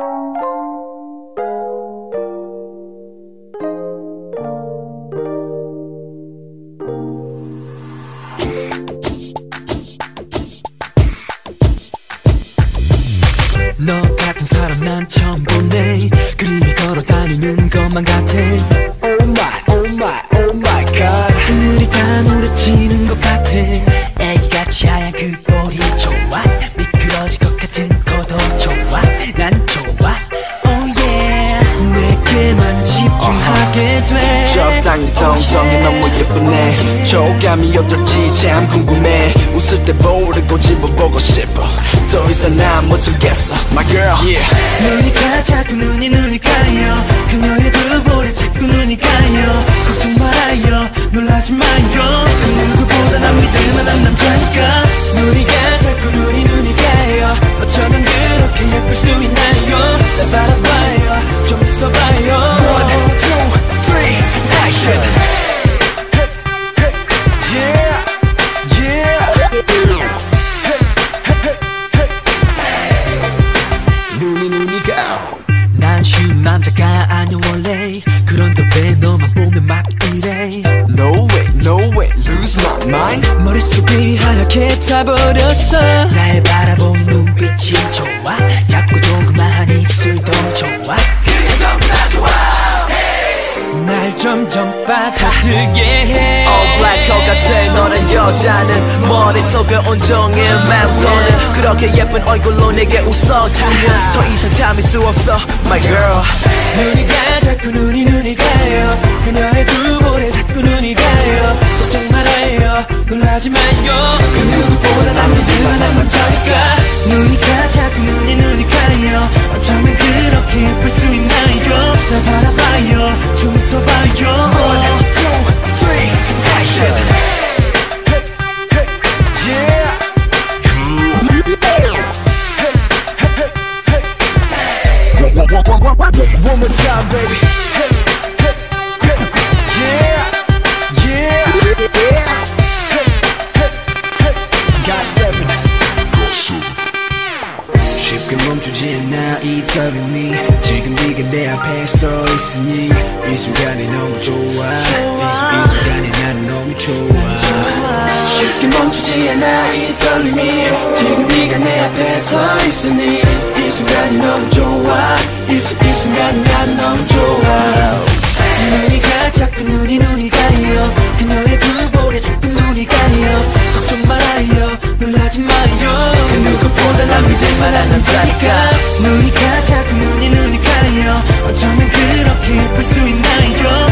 너 같은 사람 난 처음 보네. 그림이 걸어 다니는 것만 같아. Oh my, oh my, oh my god. 하늘이 다 노래지는 것 같아 내게만 집중하게 돼. 적당히 정성이 너무 예쁘네. 조감이 어떨지 참 궁금해. 웃을 때 모르고 집어보고 싶어. 더 이상 난못 참겠어. My girl. Yeah. 눈이 가 자꾸 눈이 눈이 가요. 그녀의 두 볼에 자꾸 눈이 가요. 걱정 말아요. 놀라지 마요 난 쉬운 남자가 아니야 원래. 그런데 왜 너만 보면 막 이래. No way, no way, lose my mind. 머릿속이 하얗게 타버렸어. 날 바라본 눈빛이 점점 빠져들게 해. All black 것 같아. 너란 여자는 머릿속에 온종일 맴도는 그렇게 예쁜 얼굴로 내게 웃어주면 더 이상 참을 수 없어 My girl. 눈이 가 자꾸 눈이 눈이 가요. 그녀의 두 볼에 자꾸 눈이 가요. 걱정 말아요. 놀라지 마요. 그 누구보다 난 믿을만한 남자니까. 눈이 가 자꾸 눈이 눈이 가요. 어쩌면 그 쉽게 멈추지 않아 이 떨림이 지금 네가 내 앞에 서 있으니 이 순간이 너무 좋아. 이, 수- 이 순간이 나는 너무 좋아. 쉽게 멈추지 않아 이 떨림이. 지금 네가 내 앞에 서 있으니 이 순간이 너무 좋아. 이, 수- 이 순간이 나는 너무 좋아. 눈이 가 자꾸 눈이 눈이 가요 난 믿을만 한남자니까 눈이 가 자꾸 눈이 눈이 가려 어쩌면 그렇게 예쁠 수 있나요?